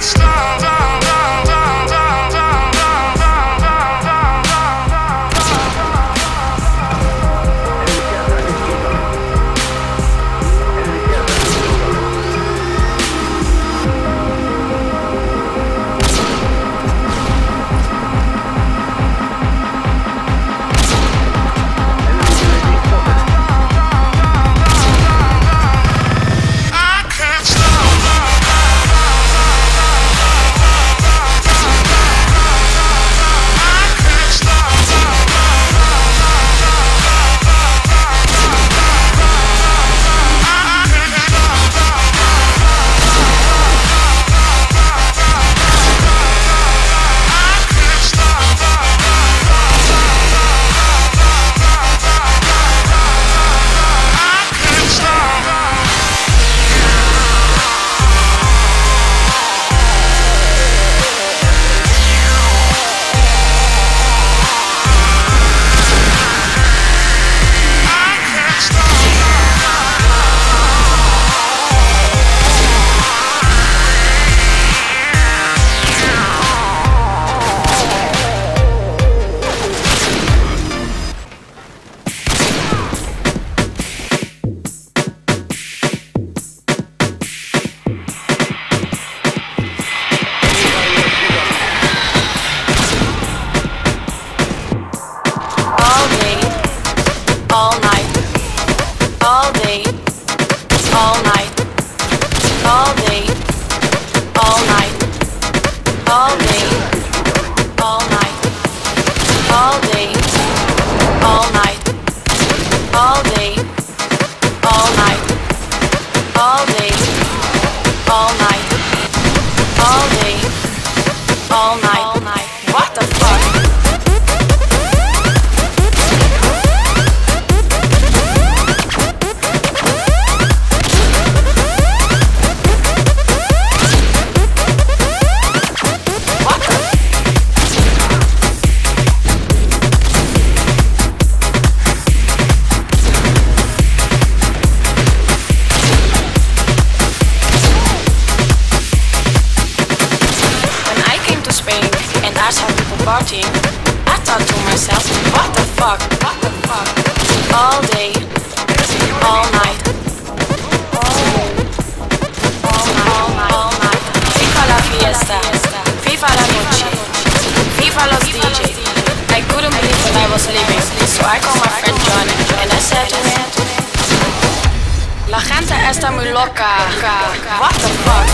stop. day, all night, all day, all night, all day, all night, all day, all night, all day. party. I thought to myself, what the fuck? What the fuck? All day, all night. Viva la fiesta, viva la noche, viva los DJ. I couldn't believe that I was leaving, so I called my friend John and I said to him, La gente está muy loca. What the fuck?